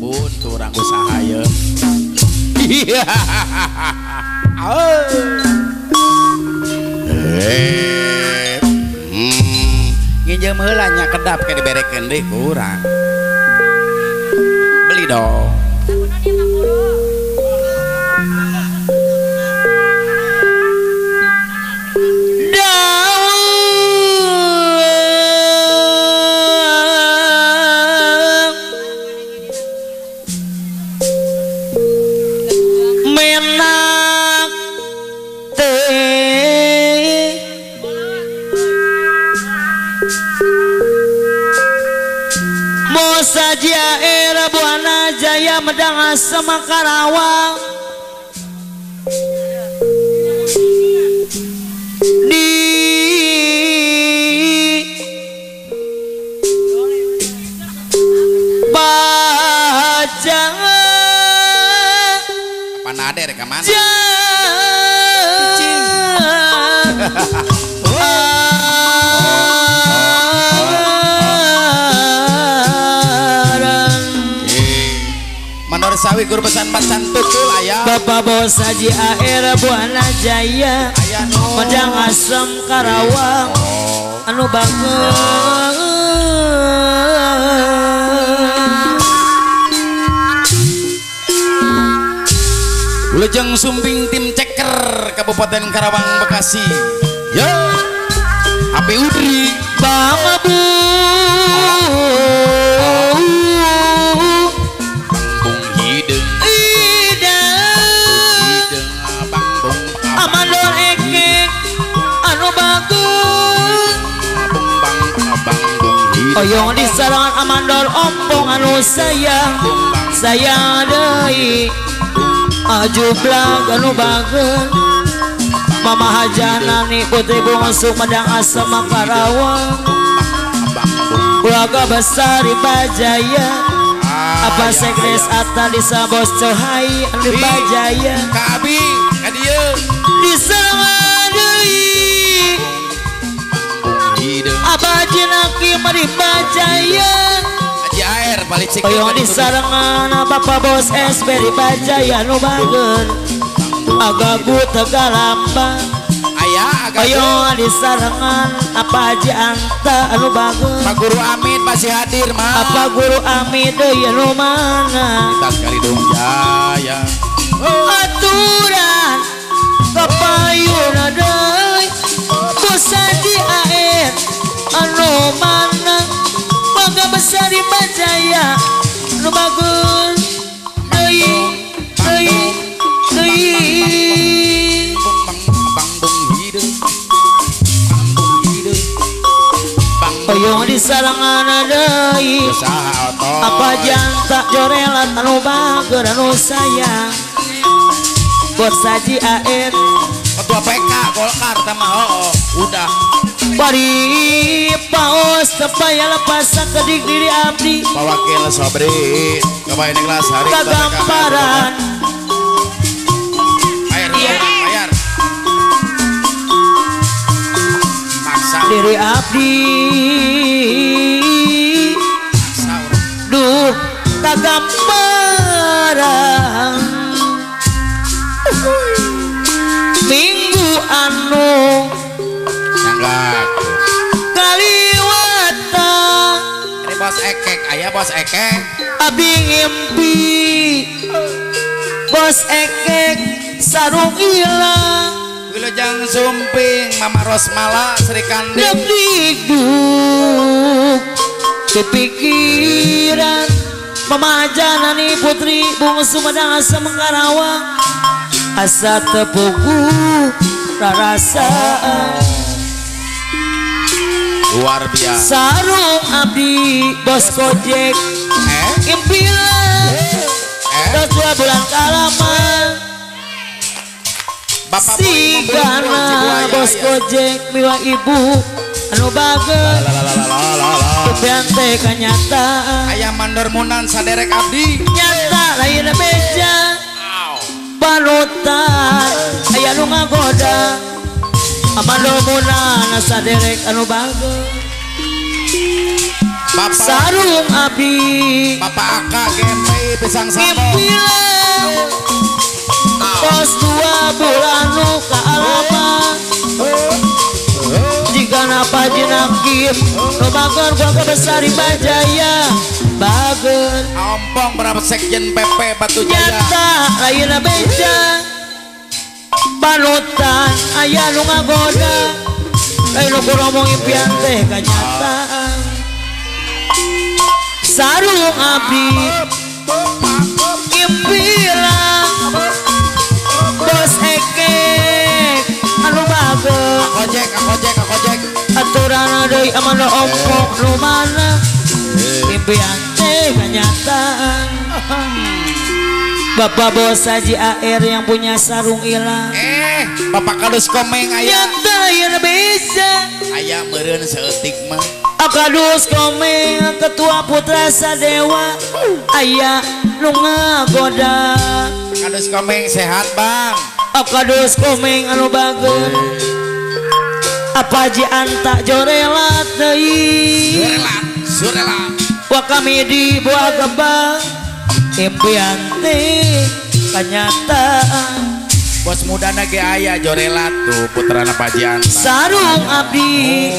pun kurang usaha ya. Hmm. Nginjem helanya kedap ke dibereken deh kurang. Beli dong. Buana jaya medang sama karawang di baca panade rek ka mana sawi guru pesan pacan tutul aya Bapak bos haji air buana jaya Medang asam karawang. Oh. Anu bagus Lejeng Sumbing tim ceker Kabupaten Karawang Bekasi. Ya api udri. Bang Abu Bung Hideng Oyong di sarangan amandor ompong anu sayang sayang deui ajublag anu bagus Mama hajana nih putri bungsu medang asam Karawang keluarga besar di Bajaya apa sekres ya. Atta di Sabos Cohai di Bajaya Ka Abi ka dieu di sarangan deui Hideng abajin hakim di Bajaya Haji Air balik cik Oyong di sarangan Bapak bos? SB di Bajaya nu bageun Agagu tegalamba aya agak Oyong di sarangan apa aja anta anu bageun Pak Guru Amin masih hadir mah Apa guru Ami deui anu mana? Kita sekali dong jaya Aturan kapayuna deui Kusaji Bung Bang Bang Bung Hideng Bang Bung Hideng Bang Bung Oyong di sarangan otot apa janta jorelan anu bager anu sayang. Bos air. Ketua PK Golkar sama oh, oh udah Bari paos tepaya lepasan kedik diri abdi. Pawakil Sobri. Ini kelas hari Kagamparan Bayar bayar Maksa. Diri abdi. Maksa. Duh kagamparan Minggu anu Kaliwata. Ini bos ekek, ayah bos ekek. Abi ngimpi. Bos ekek sarung ilang Wilujang Sumping, Mama Rosmala, Sri Kandi. Kepikiran Mama Janani Putri Bungsu Madang Asa Menggarawang. Asa tepuku Rarasaan. Luar biasa. Sarung abdi Bos kojek Eh? Impilan Eh? Udah dua bulan kalaman. Bapak Si gana Cibuaya, bos ya. gojek miwa ibu. Anu bagus. Lalalalalalala. Kepiante kenyataan Ayah mandor munan saderek abdi. Nyata lain beja Aw. Panutan Aya nu ngagoda Amando munana saderek anu bagus Bapak. Sarung abdi Bapak Aka GMP pisang sambal. Impilan Bos dua bulan nu kaalaman Jika napa jinakim Nu bager gua kebesar di Bajaya. Bager ompong berapa sekjen PP Batu Jaya. Nyata lain beja Panutan ayah nu ngagoda. Lain nu ngomong impian teh kenyataan Sarung abdi impilan Bos eke anu bager akojek akojek akojek aturan ompok nu mana. Impian teh kenyataan Bapak bos Haji AR yang punya sarung hilang. Eh Bapak kadus komeng ayah. Yang bisa. Ayah meren seetik mah. Akadus komeng ketua putra sadewa. Ayah nu ngagoda. Kadus komeng sehat bang. Akadus komeng anu bagus. Apa ji anta jorelat deui surelat surelat Wa kami di buah gebang Impian teh kenyataan. Bos muda nage ayah jorelat tuh putra Pajian Sarung abdi.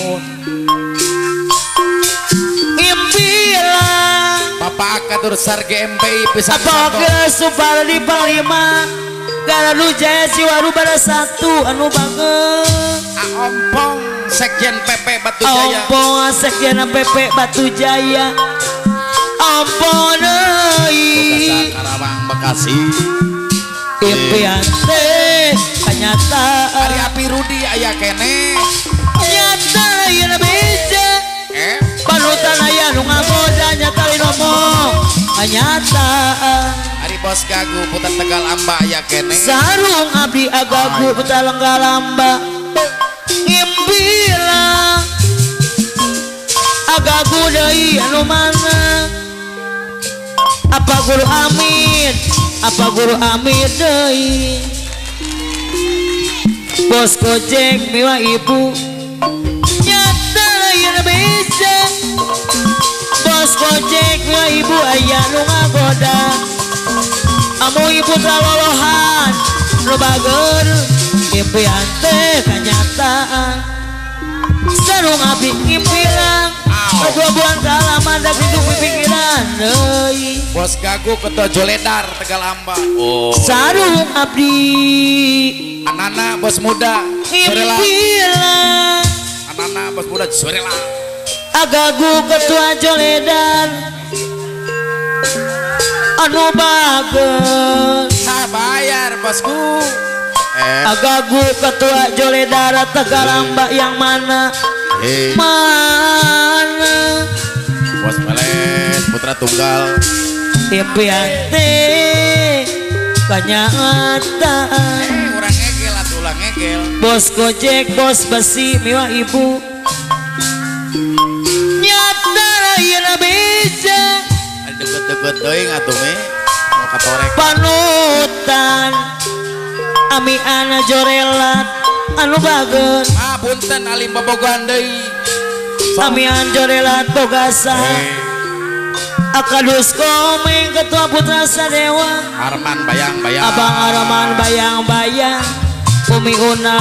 Impilan Bapak akatur sar GMPI pisang Apa sambal ke supar di Panglima Garanu Jaya Siwaru pada satu anu bagus ompong sekjen PP Batu Jaya Ompong sekjen PP Batu Jaya ampun euy Karawang Bekasi. Impian teh kenyataan Ari Api Rudi aya kene. Nyata yeuna beje eh? Panutan aya nu ngaboda nyata ngomong kenyataan bos gagu putar tegal amba ya kene. Sarung abdi agagu putar lenggal amba. Impilah agagu deui anu mana? apa guru amin? Apa guru amin deui? Bos gojek miwa ibu. Nyata lain bisa. Bos gojek miwa ibu ayah nu ngagoda. Amu ibu trawolohan nu bager. Impian teh kenyataan. Sarung api impian. Au. Dua bulan kalaman dan hidup pikiran. Bos Gagu ketua Joledar Tegal Amba. Oh. Sarung abdi. Anana bos muda Sorela. Anana bos muda Sorela. Agagu ketua joledan Anu bagus. Ah bayar bosku. Eh. Agagu ketua joledara Tegalamba yang mana? Eh. Mana bos melet putra tunggal. Tipiante banyak atan eh, orang ngegel atuh ulang ngegel. Bos gojek bos besi Miwa ibu. Nyata lain beja deket-deket doing atuh me? Mau katorek panutan ami ana jorelat anu bagus ah punten alim bobogohan deui. Kami anjorela togasa. Akadus komeng ketua putra sadewa. Arman bayang bayang. Abang Arman bayang bayang. Umi Una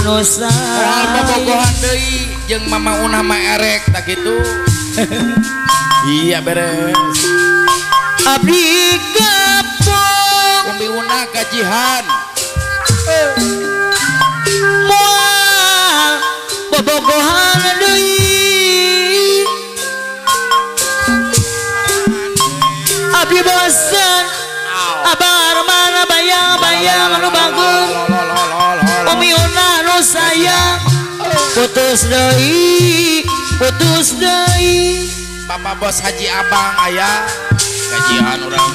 Anusa Orang bobogohan deui jeung Mama Una mah erek tak gitu. Iya beres. Abdi gapok Umi Una kajihan Mual Bobogohan deui Abdi bosan. Abang Arman bayang-bayang? Anu bagus Umi Una anu sayang Putus deui Putus deui Bapak bos Haji Abang ayah. Gajihan orang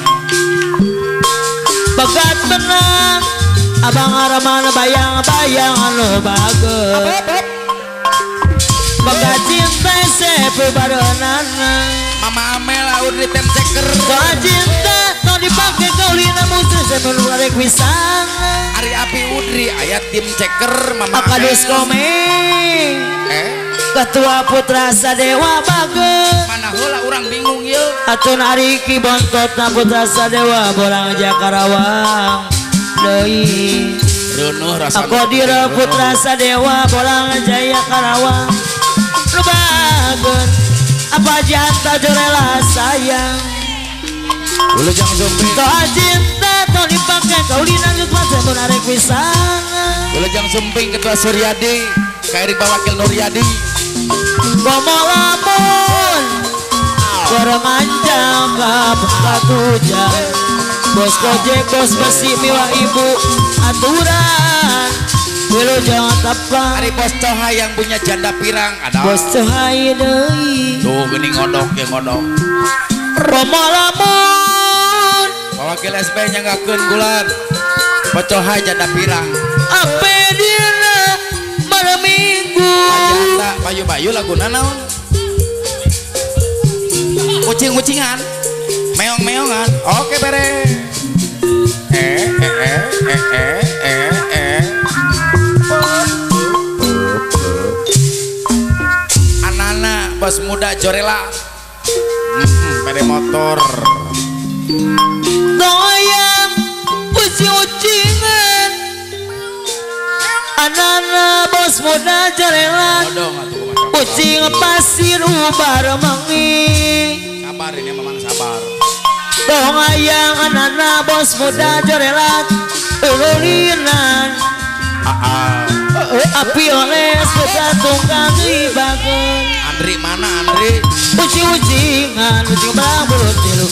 Bagat menang Abang Arman bayang-bayang anu bagus Boga cinta sepe barenana Mama Amel laut di tem ceker Boga cinta no dipake kaulina musri sepe luarek wisan Ari api udri ayat tim ceker Mama Amel komeng Eh? Ketua Putra Sadewa Bagus. Mana hula orang bingung yuk? Atun Ariki Bontot na Putra Sadewa Borang Jakarawang Doi. Runuh rasa Aku dira Putra Sadewa Borang Jaya Karawang. Bagus Apa janta jorela sayang? Ulu jang zombie Toa cinta Toa dipake Kau linang Yut masa Tun arek pisangan. Ulu jang sumping ketua Suryadi. Kairik Wakil Nuryadi Gomolamun Keremanjang Kapka tujang Bos gojek bos besi miwa ibu Aturan Dulu jangan tapang Ari bos toha yang punya janda pirang ada. Bos toha deui. Tuh geuning ngodok ya ngodok. Romo lamun. Wakil SP nyanggakeun bulan. Pocoha janda pirang. Ape dina malam minggu. Janda bayu-bayu lagu naon? Kucing-kucingan. Meong-meongan. Oke bere Eh eh eh eh eh eh. eh. eh. Bos muda Jorela. Hmm, pede motor. Doyang Uci-ucingan Anana bos muda macam Ucing pasir ubar mengi Sabar? Ini memang sabar. Dong ayang anana bos muda jarelan Urulinan Ah, ah. Api oles kita tunggang ibagun Andri mana Andri Ucing belang belut tilu.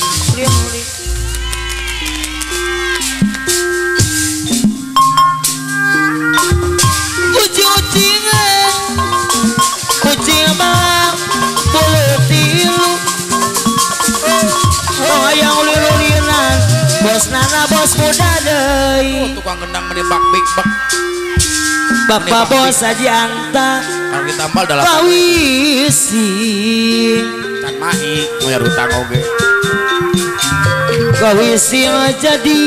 Oh yang uli-ulinan Bos nana bos muda deui tukang gendang menembak big bag Bapak bos aja anta. Kalau ditampal dalam Kawisi can mahi punya rutang oge. Kawisi jadi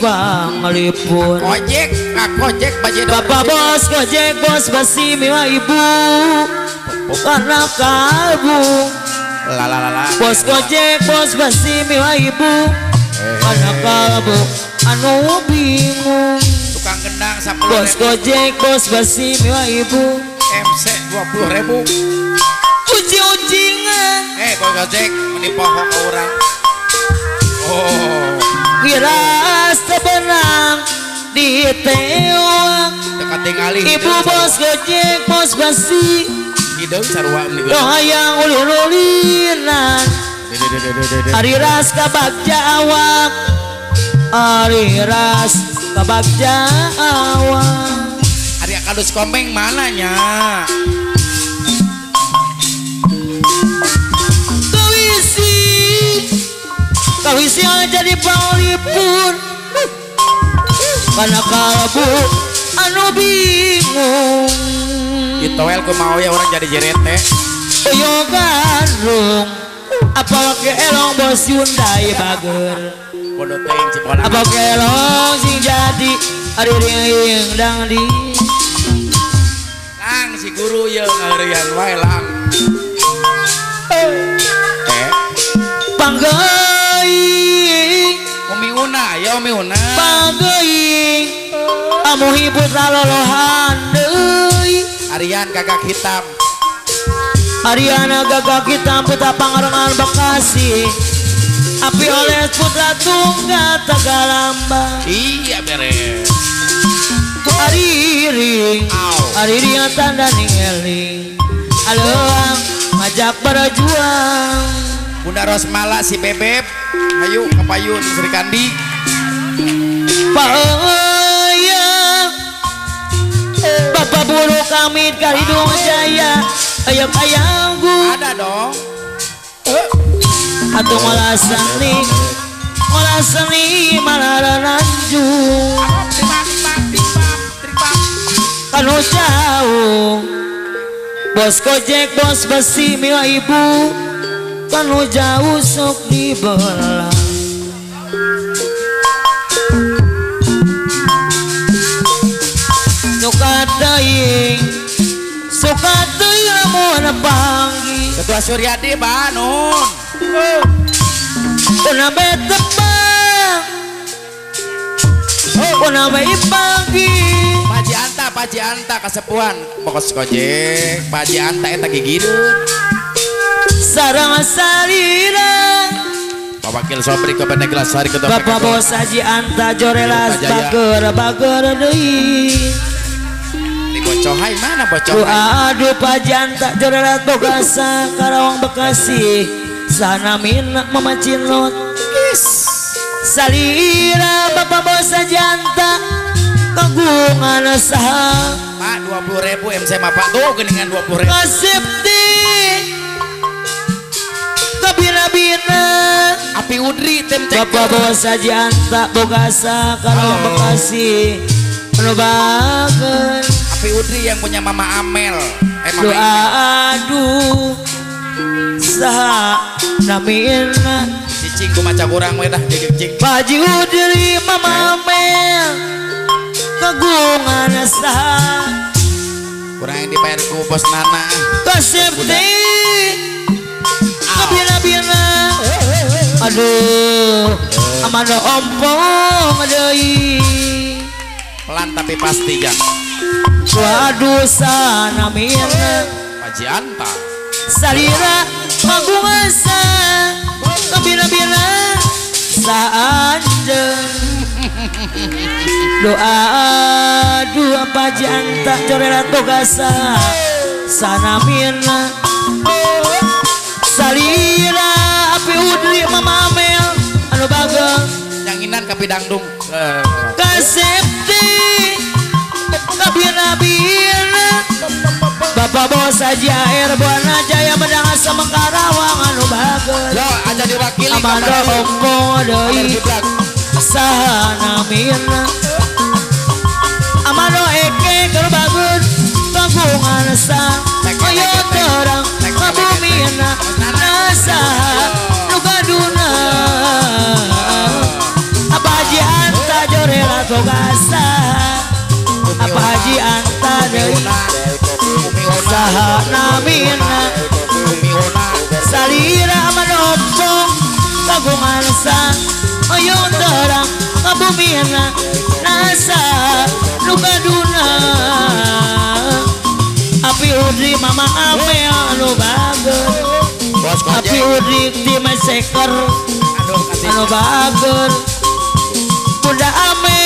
panglipur ojek ngak ojek baje Bapak bos gojek bos basi miwa ibu. Karena kalbu la la la la. Bos gojek bos basi miwa ibu. Karena kalbu Anu bingung tukang gendang 10 Bos gojek bos basi miwa ibu MC 20 ribu. Uji-ujingan. Eh bos gojek menipu ke orang. Oh. Giras tebenang di tewang dekat tingali Ibu bos gojek bos basi hidung sarua ini Doa yang ulin-ulinan Hari ras kabak jawab. Hari ras kabak jawab Ari kadus komeng mananya? Kawisi Kawisi yang jadi panglipur Karena kalbu anu bingung. Itoel ku mau ya orang jadi jerete. Yo garung Apal keelong bos Hyundai bager. Apal elong sing jadi Adiring dang di. Lang si guru yang ngerian wae lang. Eh. Eh? Panggoing Umi Una ya Umi Una. Panggoing Amu hibut lalohan deui Arian kakak hitam. Ariana gagak kita putra pangarangan Bekasi. Api oleh putra tunggal Tagalamba iya beres. Ariring Au. Ariring yang tanda ningeling Aloang ngajak berjuang. Bunda Rosmala si Bebeb ayo ke payun Sri Kandi Payang Bapak buru kami Kalidung Jaya Ayo kayanggu ada dong. Atau ngolah seni Ngolah seni malah tribak. Kanu jauh. Bos kojek bos besi miwa ibu. Kanu jauh sok dibelah. Nukat daing Panggi ketua Suryadi Banun. Una betebang Una bayi panggi Paji Anta Paji Anta kasepuan. Pokos kojek Paji Anta eta gigireun Sarang salira Pak Wakil Sobri ke Bene Gelasari ketua Bapak bos Haji Anta Jorelas bager bager deui Di Bocohai mana Bocohai adu pajanta Jorelas Bogasa Karawang Bekasi. Sana mina mamacin lot Salira Bapak bos Haji Anta Kagungan saha Pak 20 ribu MC mah Pak. Tuh geningan 20 ribu. Kasipti Kabina-bina. Api Udri cek. Bapak bos Haji Anta Bogasa Karawang. Bekasi. Anu Api Udri yang punya Mama Amel. Eh Mama doa Amel aduh saha namina Cicing ku maca kurang we dah. Cicing. Paji udiri mama mel kagungan saha Kurang yang dibayar ku bos Nana. Kasepti kabina-bina aduh amano ompong deui Pelan tapi pasti jang Wadusana mirna Pajianta Salira magungasa Kabila-bila Saanjeng Doa dua pajianta Corela togasa Sana mirna Salira api udri mamamel Anu bagel Yang inan kapidangdung Eh Bapak bos aja air buana jaya mendangas sama karawang anu bagel Yo aja diwakili Amanda deui Gibran sahana mina Amanda eke keur bagus kagungan sa. Ayo terang kabumina nasaha nu gaduna apa haji anta jorela togasa apa haji anta deui Umi Ona sahana mina Umi Ona salira manompong kagungan sa ayo terang kabumina nasa luka duna api udri mama ame anu bager api udri di kasih anu bager bunda ame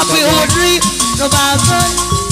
api udri anu bager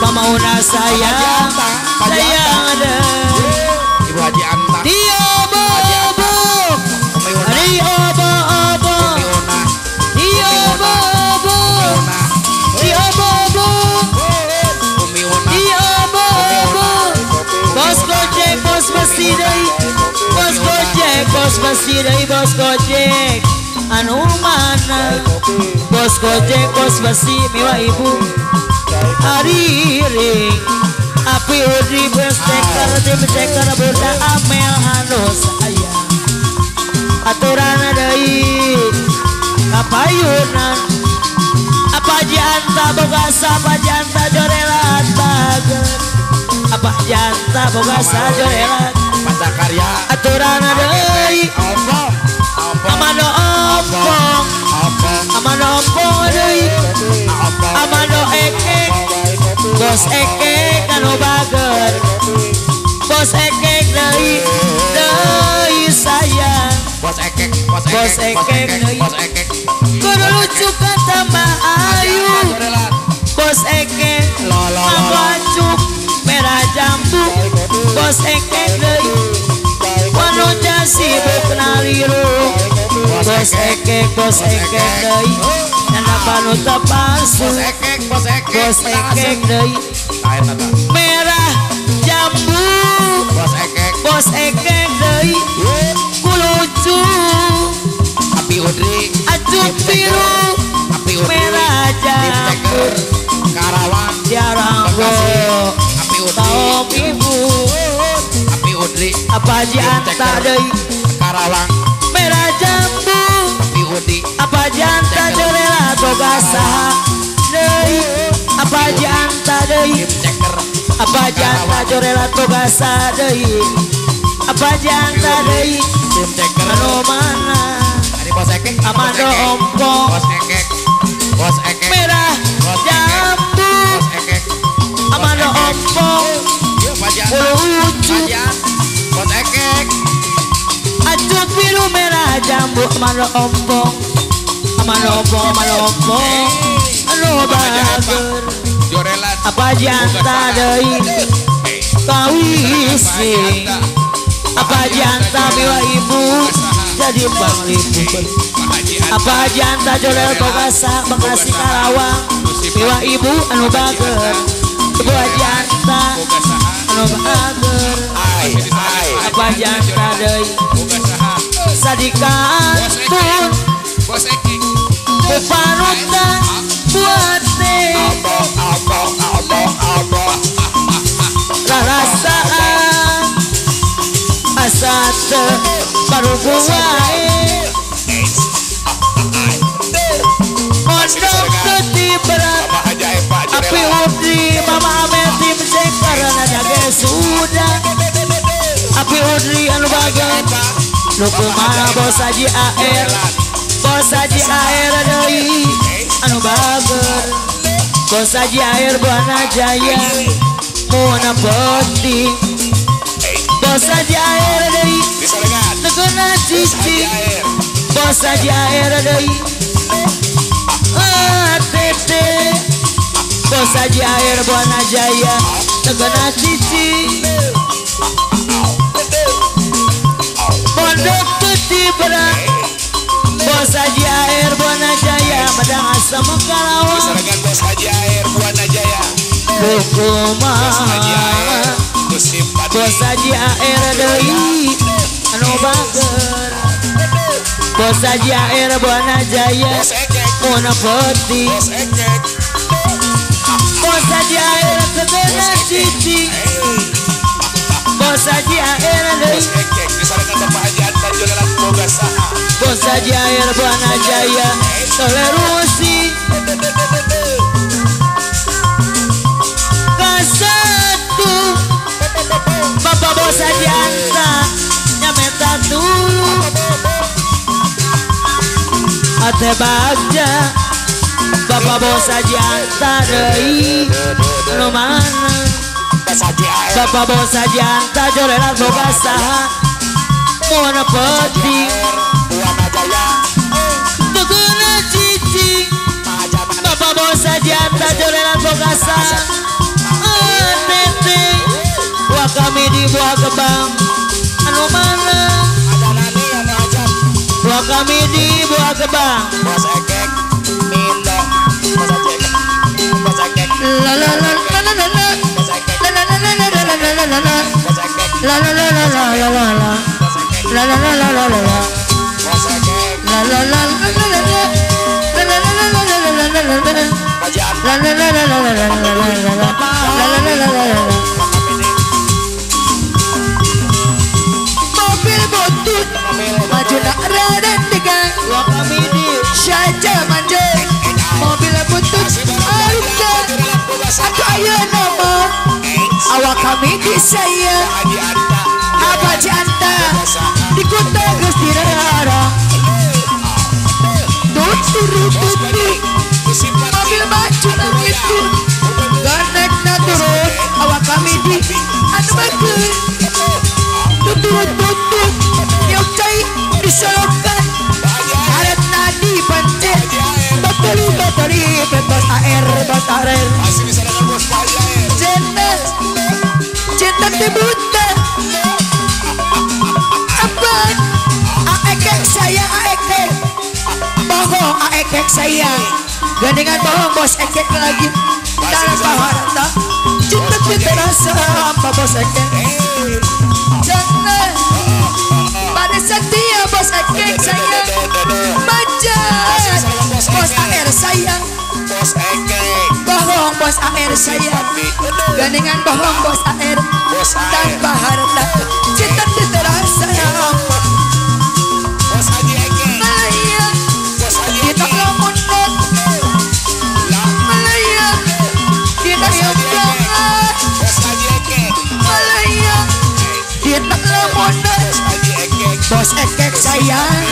Mama Una sayang sayang ada. Ibu Haji Anta. Dio bobo Dio bobo Dio bobo Dio bobo Dio bobo Bos Gojek bos besi Bos Gojek bos besi Bos Gojek. Anu mana? Bos Gojek bos besi miwa ibu Ariring Api udri bos teker tim teker bunda amel anu sayang Aturan deui kapayunan. Apa janta bogasa apa janta jorelat bager apa janta bogasa jorelat Pada karya. Aturan Ompong. Ompong. Amano ompong Ompong amano Ompong amano eke bos eke kanu bager. Bos eke deui deui sayang. Bos ekek Bos ekek Bos deui. Bos ekek kudu lucu tambah ayu. Bos eke Mabacuk merah jambu. Bos ekek deui wanu sibuk naliru bos ekek bos ekek deui nyana panu tapasu Bos ekek Bos ekek. Bos ekek deui merah jambu. Bos ekek. Bos ekek deui kulucu api udri. Acup biru. Api udri. Merah jambu Karawang. Jarang api udri. Ibu. Api udri. Apa janta deui Karawang apa janta rela gogasa deui apa janta deui apa janta rela gogasa deui apa janta deui anu mana? Amado ompong bos ekek. bos ekek. Merah jambu. Amado ompo nyambuk maro ompong maro ompong maro ompong anu bager apa? Janta deui kawisi apa janta bila ibu? Jadi bang ibu. Apa janta jorel bagasa bekasi karawang. Bila ibu anu bager. ibu janta anu bager. Apa janta deui bisa dikantun Bos Eki. Kepanutan buat nih Rasaan Asa terbaru buai Mondok Api Udri Mama Karena sudah. Api Udri anu bagai nu kumaha bos haji air bos haji air deui anu bager. Bos haji air buana jaya. Muana penting bos haji air deui negona Haji cici. Bos haji air deui tete bos haji air buana jaya negona cici bos haji air buana jaya. Madang asam kalawang Disarengan Bos Haji Air Buana Jaya. Bos Haji Air. Bos Haji air deui anu bager. Bos Haji air buana jaya. Muna peti. Bos Haji air tegena cici Bos Haji air deui saja ya Irfan Jaya. Tolerusi Kasatu. Bapak bos adianta Nyameta dulu Ate bagja. Bapak bos adianta Dei. Numana Bapak bos adianta Jorelat bobasaha Muana penting Majaman. Bapak Bos Haji Anta jorelan boga saha Ah, Tete Wah kami di buah kebang Anu mana Ada nani yang. Wah kami di buah kebang Bos ekek. Mindo. Bos Haji ekek. Bos ekek. La la la la la la la Bos ekek. La la la la la la la la la la Bos ekek. La la la la la la la la Bos ekek. La la la la la la la Bos ekek. La la la la la la la La mobil butut maju nak rada tegang saja manja mobil butut arukan aku ayo nama awak kami di saya apa janta di kota gestira rara Tuturu Mobil maju itu Ganek na turun. Awak kami di Anu bagus Tuturu tutu Yang cai Disolokan Karet nadi pancet Bateri bateri Bebas air Bebas air. Cinta Cinta dibuta Apa? Aekek saya aekek Bohong aekek saya Gandingan bohong bos ekek lagi. Dalam paharata Cinta kita rasa Apa bos ekek Jangan. Pada setia bos ekek sayang. Majas Bos AR sayang. Bos Eke Bohong bos AR sayang. Gandengan bohong bos AR Tanpa harta Cinta terasa Bos Bos ekek sayang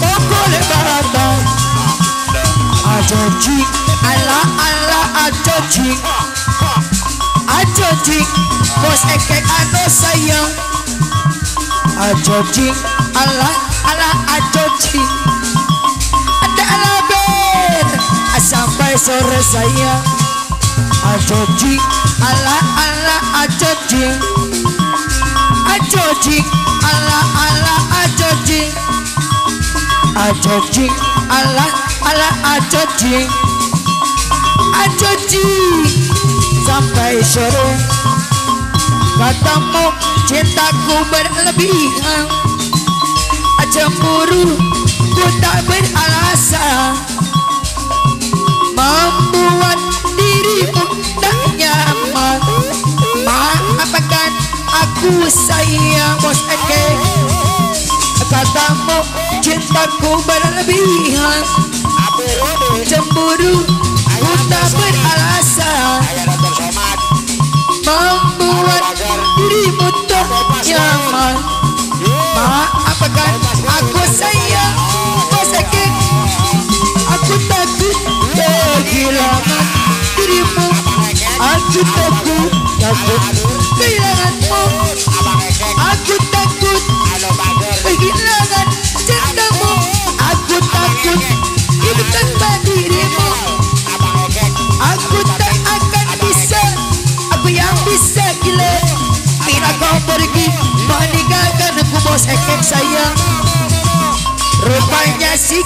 Pokok lebaran Ajojing Ala ala ajojing Ajojing Bos ekek anu sayang Ajojing Ala ala ajojing Ada ala ber Sampai sore sayang Ajojing Ala ala ajojing Ajojing Ala ala ajojing Ajojing Ala ala ajojing Ajojing Sampai sore. Katamu cintaku berlebihan. Cemburu ku tak beralasan. Membuat dirimu tak nyaman. Maafkan aku sayang bos Eke. Katamu cintaku berlebihan. Cemburu ku tak beralasan. Membuat dirimu tak nyaman. Maafkan aku sayang bos Eke? Aku takut kehilangan dirimu. Aku takut takut kehilangan cintamu Aku takut tanpa dirimu Aku tak akan bisa Aku yang bisa gila Bila kau pergi aku bos ekek sayang Rupanya si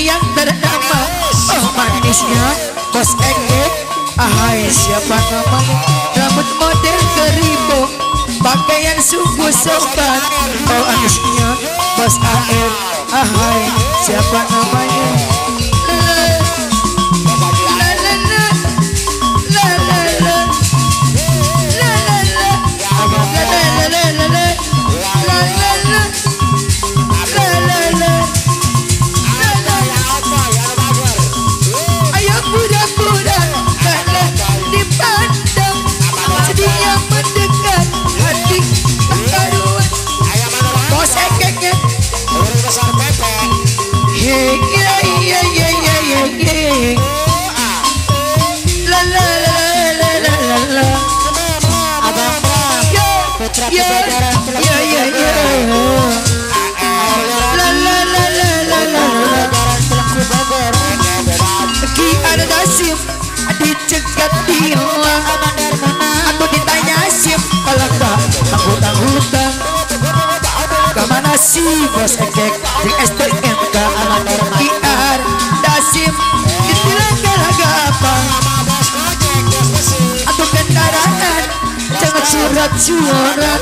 yang ternama Oh manisnya Ahai siapa namanya? Rambut model keribo Pakaian sungguh sopan Oh manisnya Bos AR Ahai siapa namanya mana? Aku ditanya sim kalau tak angkutan-angkutan Ke mana sih bos ekek di STM ke alam IR dasim ditilang galaga apa Atau kendaraan jangan surat-surat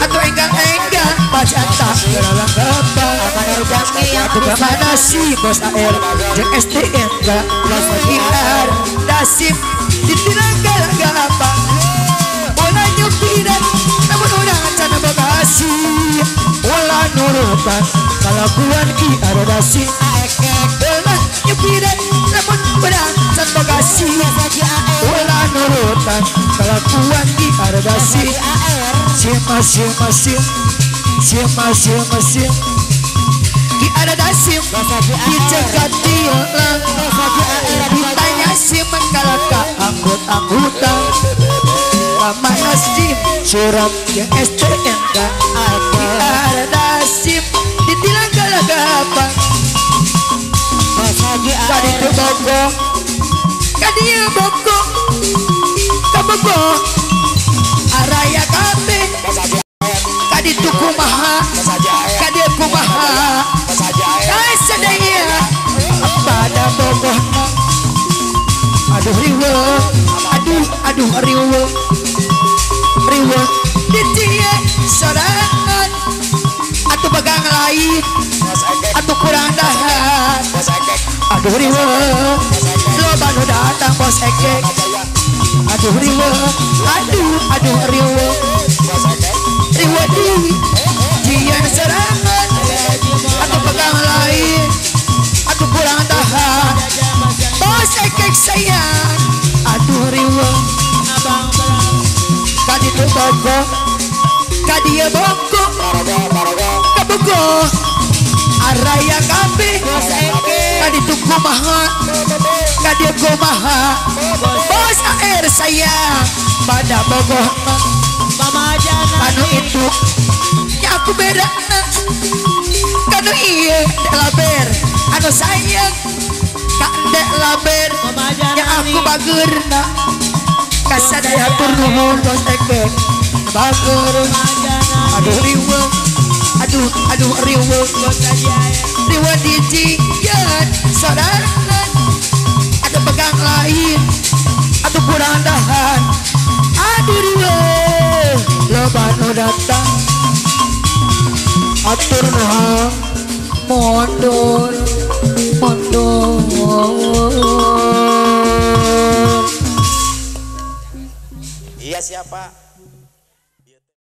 Atau enggang-enggang baca tak galaga apa Atau ke mana sih bos AR di STM ke alam IR dasim ditilang galaga apa Bola nyupiran namun orang cana bagasi Bola nurutan kalakuan ki ada dasi Bola nyupiran namun orang cana bagasi Bola nurutan kalakuan ki ada dasi Siapa siapa siapa Siapa siapa siapa Ki ada dasim Dicegat diulang Ditanya si mengkalaka anggota-anggota Ke mana sim Surat yang STNK Ki ada. Dasim Ditilang galagapan Kadi tu boko Kadi ya boko Kaboko aduh riwa. Aduh aduh riwa. Riwa. Ditia sorangan atau pegang lain atau kurang dahar aduh riwa. Lo baru datang bos ekek. Aduh riwa. Aduh aduh riwa. Riwa di dia serangan atau pegang lain Ekek sayang. Aduh riwa. Kadi tu boko Kadi ya boko Kabuko Araya kabe Kadi tu kumaha. Kadi ya kumaha. Bos air sayang. Pada bogo Mama Jana Anu itu. Ya aku beda Kanu iya Dek laber. Anu sayang Kak dek laber. Mama Jana Ya aku bager na Kasadaya turnuhun Bos eke Bager. Aduh riwa Aduh Aduh riwa Riwa dijian Sorangan Ada pegang lain. Aduh kurang dahan. Aduh riwa Leban datang. Atur Mondor Mondor Iya siapa?